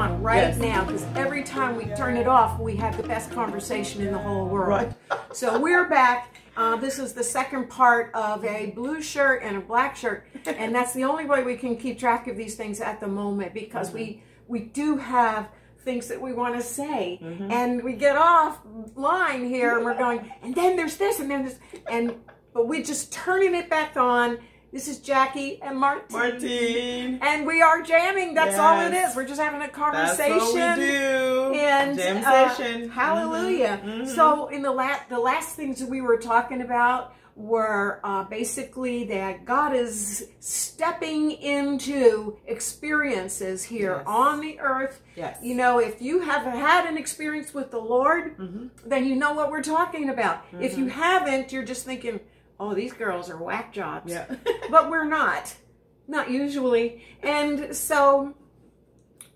on right Yes. now because every time we turn it off, we have the best conversation in the whole world. Right. so we're back. Uh, this is the second part of a blue shirt and a black shirt, and that's the only way we can keep track of these things at the moment because we we do have things that we want to say, and we get off line here, and we're going, and then there's this, and then this, and but we're just turning it back on. This is Jacque and Martine. Martine. And we are jamming. That's all it is. We're just having a conversation. That's what we do. And Jam uh, session. hallelujah. Mhm, mhm. So in the last the last things we were talking about were uh, basically that God is stepping into experiences here Yes. on the earth. Yes. You know, if you have had an experience with the Lord, Mhm. then you know what we're talking about. If Mm-hmm. you haven't, you're just thinking, "Oh, these girls are whack jobs." Yeah. but we're not. Not usually. And so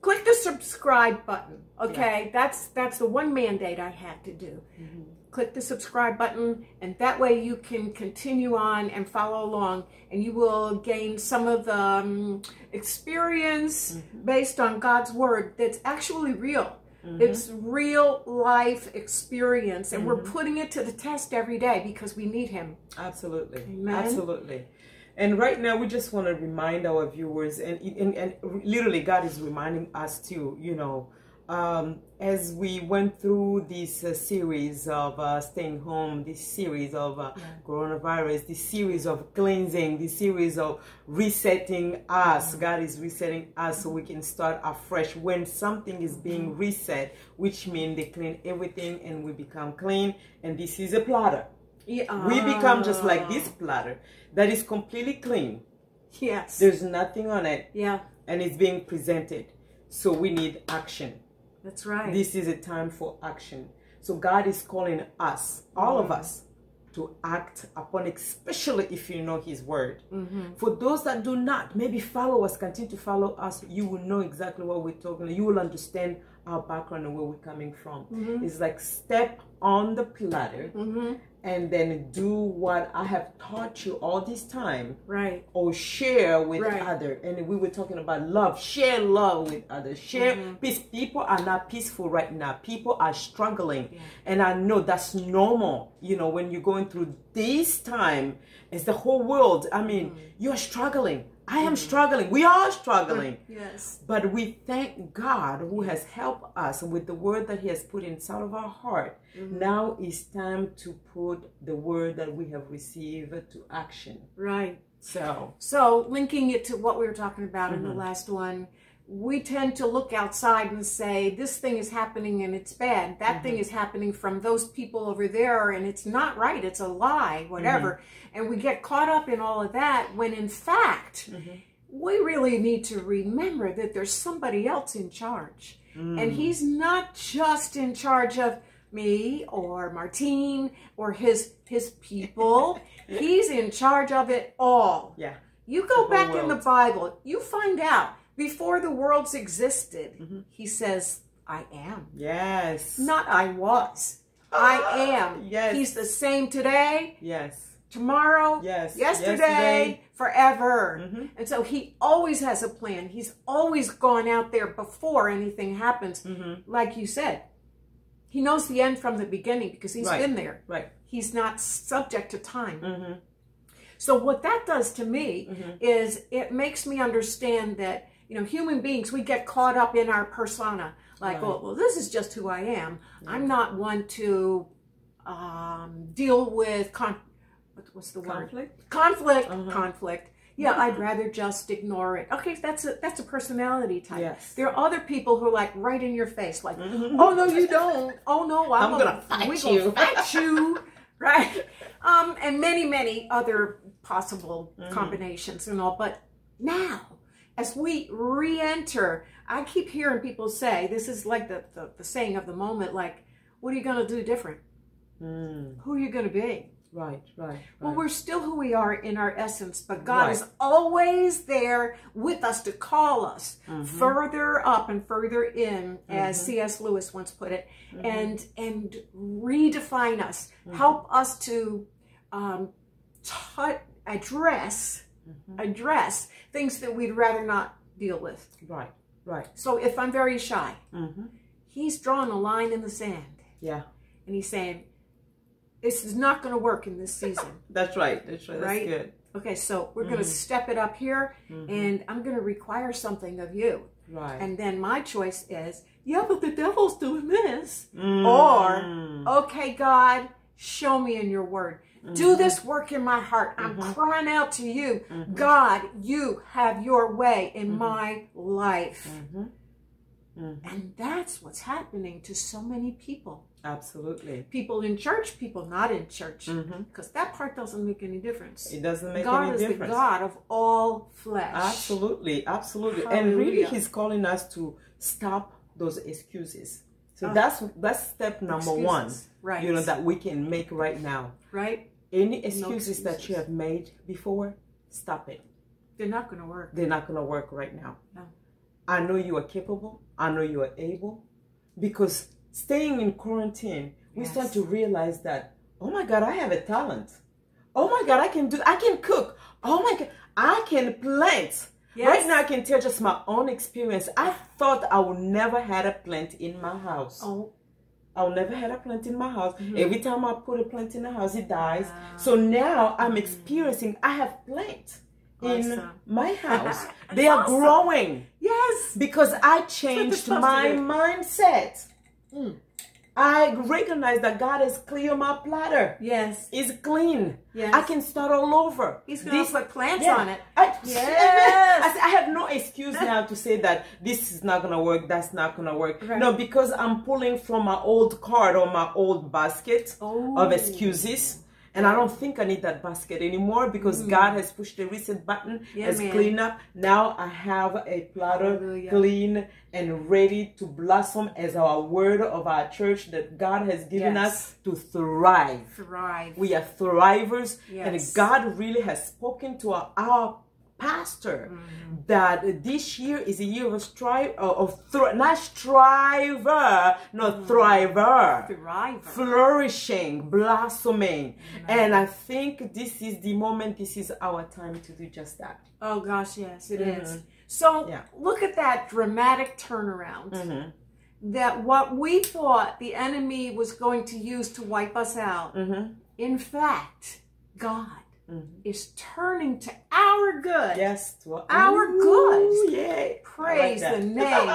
click the subscribe button. Okay? That's that's the one mandate I had to do. Mm-hmm. Click the subscribe button and that way you can continue on and follow along and you will gain some of the um, experience Mm-hmm. based on God's word that's actually real. Mm-hmm. It's real life experience and we're Mm-hmm. putting it to the test every day because we need him. Absolutely. Amen. Absolutely. And right now, we just want to remind our viewers, and, and, and literally, God is reminding us too, you know, um, as we went through this uh, series of uh, staying home, this series of uh, coronavirus, this series of cleansing, this series of resetting us. God is resetting us so we can start afresh. When something is being reset, which means they clean everything and we become clean, and this is a platter. Yeah. We become just like this platter that is completely clean. Yes. There's nothing on it yeah, and it's being presented. So we need action. That's right. This is a time for action. So God is calling us, all of us, to act upon, especially if you know His word. Mm-hmm. For those that do not, maybe follow us, continue to follow us, you will know exactly what we're talking about. You will understand our background and where we're coming from. It's like step on the platter mm-hmm. And then do what I have taught you all this time Right. or share with Right. other. And we were talking about love. Share love with others. Share Mm-hmm. peace. People are not peaceful right now. People are struggling. And i know that's normal you know when you're going through this time. It's the whole world. I mean Mm-hmm. you're struggling i am struggling we are struggling Yes. but we thank God who has helped us with the word that He has put inside of our heart. Mm-hmm. Now it's time to put the word that we have received to action. Right. So, So, linking it to what we were talking about in the Mm-hmm. last one, we tend to look outside and say, this thing is happening and it's bad. That thing Mm-hmm. is happening from those people over there and it's not right. It's a lie, whatever. Mm-hmm. And we get caught up in all of that when in fact, Mm-hmm. we really need to remember that there's somebody else in charge. Mm. And he's not just in charge of me or Martine or his his people. he's in charge of it all. yeah. You go back in the. Bible, you find out before the worlds existed, Mm-hmm. he says, I am. Yes. Not I was. I am. Yes. He's the same today, Yes. tomorrow, Yes. yesterday, Yesterday. forever. Mhm. And so he always has a plan. He's always gone out there before anything happens. Mhm. Like you said, he knows the end from the beginning because he's Right. been there. Right. He's not subject to time. Mm-hmm. So what that does to me Mhm. is it makes me understand that you know human beings we get caught up in our persona like Right. oh well this is just who I am. I'm not one to um, deal with con- what's the word Conflict. conflict Uh-huh. conflict. Yeah, I'd rather just ignore it. Okay, that's a that's a personality type. Yes. There are other people who are like right in your face, like, Mhm. oh no, you don't. Oh no, I'm, I'm gonna fight you." Gonna fight you, right? Um, and many many other possible Mm-hmm. combinations and all. But now, as we re-enter, I keep hearing people say this is like the the, the saying of the moment, like, what are you gonna do different? Mm. Who are you gonna be? Right. Right. Well, we're still who we are in our essence, but God Right. is always there with us to call us Mm-hmm. further up and further in, as C.S. Lewis once put it, Mm-hmm. and and redefine us, help us to um, ta- address Mm-hmm. address things that we'd rather not deal with. Right. Right. So if I'm very shy, Mm-hmm. he's drawn a line in the sand Yeah. and he's saying, this is not going to work in this season. That's right. That's right. That's Right? good. Okay, so we're going to step it up here Mhm. and I'm going to require something of you. Right. And then my choice is, yeah, but the devil's doing this. Mm. Or, okay, God, show me in your word. Do Mm-hmm. this work in my heart. I'm crying out to you. Mhm. God, you have your way in Mhm. my life. Mhm. Mhm. And that's what's happening to so many people. Absolutely. People in church, people not in church. Because that part doesn't make any difference. It doesn't make God any is difference. the God of all flesh. Absolutely, absolutely. And really he's calling us to stop those excuses. So Ah. that's that's step number one. Right. You know that we can make right now. Right? Any excuses that you have made before, stop it. They're not going to work. They're not going to work right now. No. I know you are capable. I know you are able. Because staying in quarantine, we Yes. start to realize that, oh my God, I have a talent. Oh my God, I can do, I can cook. Oh my God, I can plant. Yes. Right now, I can tell just my own experience. I thought I would never had a plant in my house. Oh, I'll never had a plant in my house. Mhm. Every time I put a plant in the house, it dies. Wow. So now I'm experiencing, I have plants in my house. They are awesome. growing yes. because I changed my mindset. Mm. I recognize that God has cleared my platter. Yes. It's clean. Yes. I can start all over. He's going to put plants yeah. on it. I, Yes. I, I have no excuse now to say that this is not gonna work, that's not gonna work. Right. No, because I'm pulling from my old card or my old basket Oh. of excuses. And I don't think I need that basket anymore because God has pushed the reset button, Mm. Yeah, has man. cleaned up. Now I have a platter Hallelujah. clean and ready to blossom as our word of our church that God has given Yes. us to thrive. Thrive. We are thrivers, and God really has spoken to our, our pastor Mm-hmm. that this year is a year of strive uh, of thr- not striver, not Mm-hmm. thriver, Thrive. flourishing, blossoming, and I think this is the moment. This is our time to do just that. Oh gosh, yes, it is. Mhm. So Yeah. look at that dramatic turnaround. Mm-hmm. That what we thought the enemy was going to use to wipe us out, Mm-hmm. in fact, God Mhm. is turning to our good. Yes, to Our good. Yay! Praise like the name.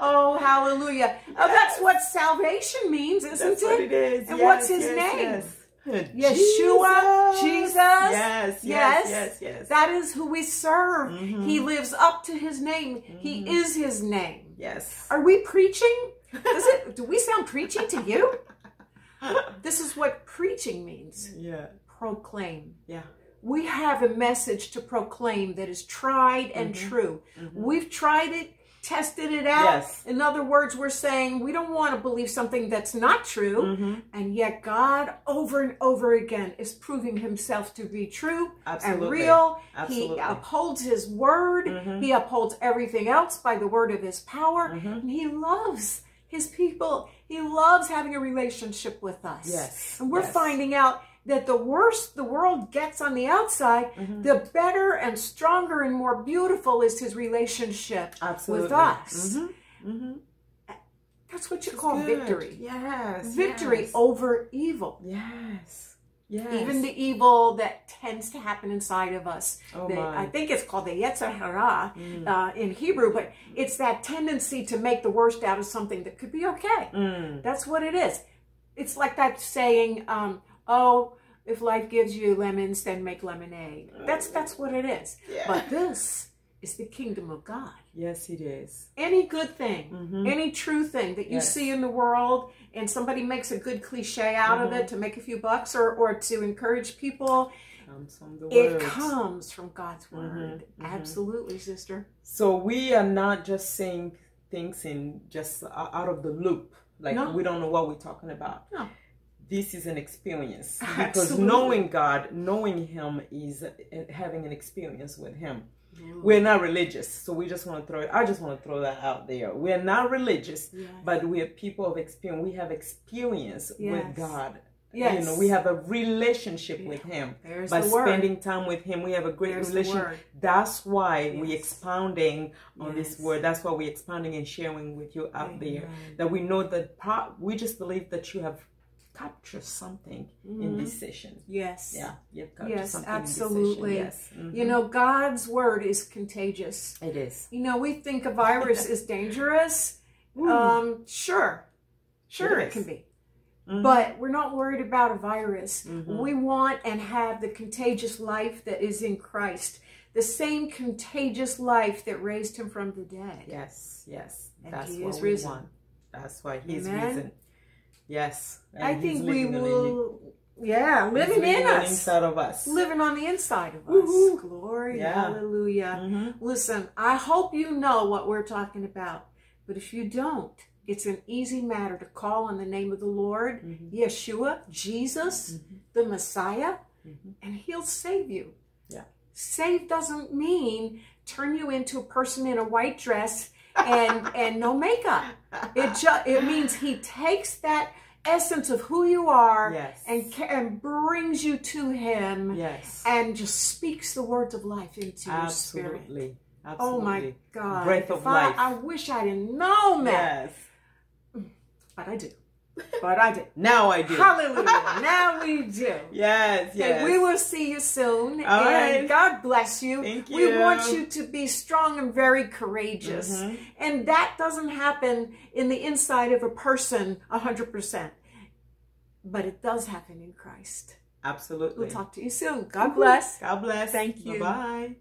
Oh, hallelujah. Oh, that's what salvation means, isn't That's what it? it is. And Yes, what's his yes, name? Yes. Yeshua, Jesus. Yes, yes, Yes. yes, yes. That is who we serve. Mhm. He lives up to his name. He Mhm. is his name. yes. Are we preaching? Does it do we sound preachy to you? This is what preaching means. yeah, Proclaim. yeah. We have a message to proclaim that is tried and Mm-hmm. true. We've tried it, tested it out. Yes. In other words, we're saying we don't want to believe something that's not true. Mm-hmm. And yet God over and over again is proving himself to be true Absolutely. and real. Absolutely. He upholds his word. Mhm. He upholds everything else by the word of his power. Mhm. And he loves his people. He loves having a relationship with us. Yes, And we're yes. finding out that the worse the world gets on the outside, Mm-hmm. the better and stronger and more beautiful is his relationship Absolutely. with us. Mhm. Mhm. That's what you call Good. victory. Yes. Victory yes. over evil. Yes. Yes. Even the evil that tends to happen inside of us. Oh, The-. Mm. I think it's called the Yetzer Hara uh, in Hebrew, but it's that tendency to make the worst out of something that could be okay. Mm. That's what it is. It's like that saying, um, "Oh, if life gives you lemons, then make lemonade." That's that's what it is. Yeah. But this is the kingdom of God. Yes, it is. Any good thing, Mhm. any true thing that you Yes. see in the world, and somebody makes a good cliche out of Mm-hmm. it to make a few bucks or or to encourage people, Comes from the it comes from God's Mm-hmm. word. Absolutely, sister. So we are not just saying things in just out of the loop. Like No. we don't know what we're talking about. No. This is an experience because Absolutely. knowing God, knowing Him is uh, having an experience with Him. We're not religious, so we just want to throw. it. I just want to throw that out there. We're not religious, Yes. but we are people of experience. We have experience Yes. with God. Yes. You know, we have a relationship with Him. There's By spending time with Him, we have a great There's relationship. That's why we Yes. expounding on this word. That's why we expounding and sharing with you out there. That we know that pro- we just believe that you have captured something in this session. Yes. Yeah, you've captured Yes, something absolutely. in this session. Yes. Mhm. You know, God's word is contagious. it is. You know, we think a virus is dangerous. Um, sure. Sure, It it, can be. Mhm. But we're not worried about a virus. Mhm. We want and have the contagious life that is in Christ, the same contagious life that raised him from the dead. Yes, yes. And That's he what we want. That's why he's Amen. risen. Yes. I think we will, yeah, living in us, inside of us. living on the inside of Woohoo. us. Glory, Yeah. hallelujah. Mhm. Listen, I hope you know what we're talking about. But if you don't, it's an easy matter to call on the name of the Lord, Mhm. Yeshua, Jesus, the Messiah, Mhm. and He'll save you. Yeah. Save doesn't mean turn you into a person in a white dress and and no makeup. It just it means He takes that essence of who you are Yes. and and brings you to Him Yes. and just speaks the words of life into your spirit. Absolutely. Oh my God. Breath of I, life. I wish I didn't know that. Yes. But I do. But I do. Now I do. Hallelujah. now we do. Yes, yes. we will see you soon. All and right. God bless you. Thank We want you to be strong and very courageous. Mhm. And that doesn't happen in the inside of a person 100%. But it does happen in Christ. Absolutely. We'll talk to you soon. God bless. God bless. Thank you. Bye-bye.